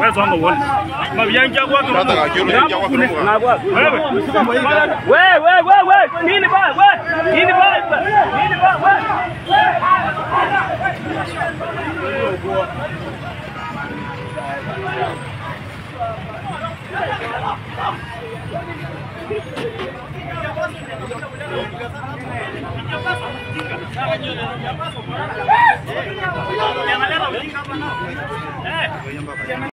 Wewe songa uone. Mabiyanja kwa tu. Brother, akiona yeye kwa kidogo. Wewe. Wewe wewe wewe. Nini ba? Wewe. Nini ba? Nini ba? Wewe. 哎，我先行